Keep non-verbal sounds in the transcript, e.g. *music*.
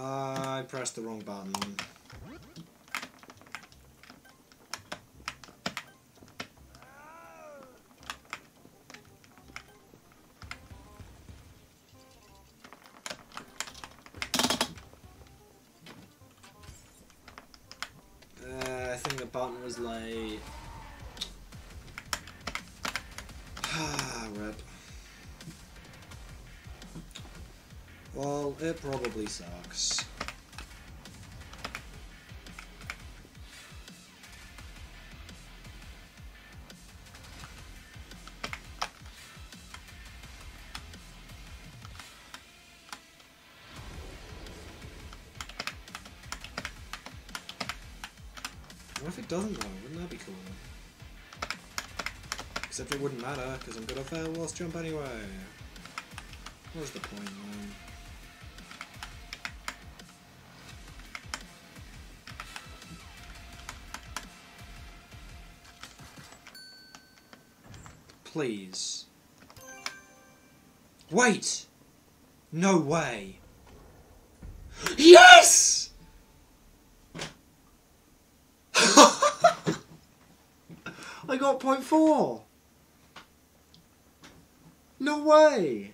I pressed the wrong button. Uh, I think the button was late. *sighs* Well, it probably sucks. What if it doesn't though? Wouldn't that be cool? Except it wouldn't matter, because I'm gonna fail whilst jump anyway. What's the point then? Please. Wait! No way! Yes! *laughs* I got point four. No way.